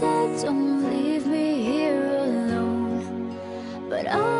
said, don't leave me here alone. But I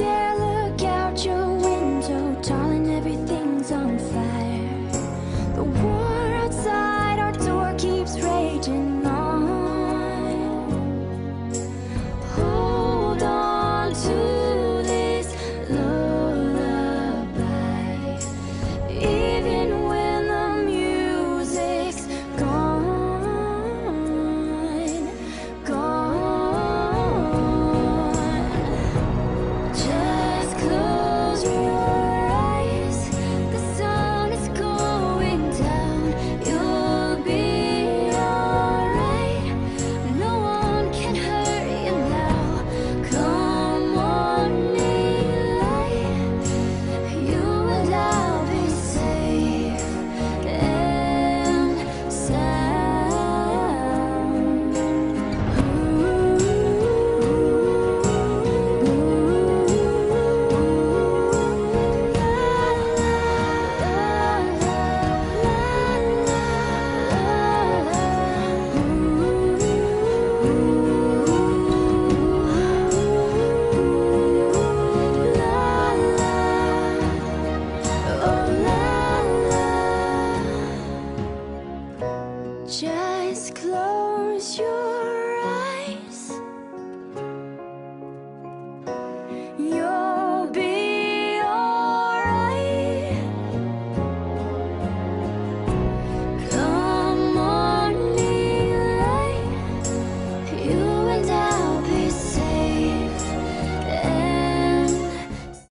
Don't Just close your eyes.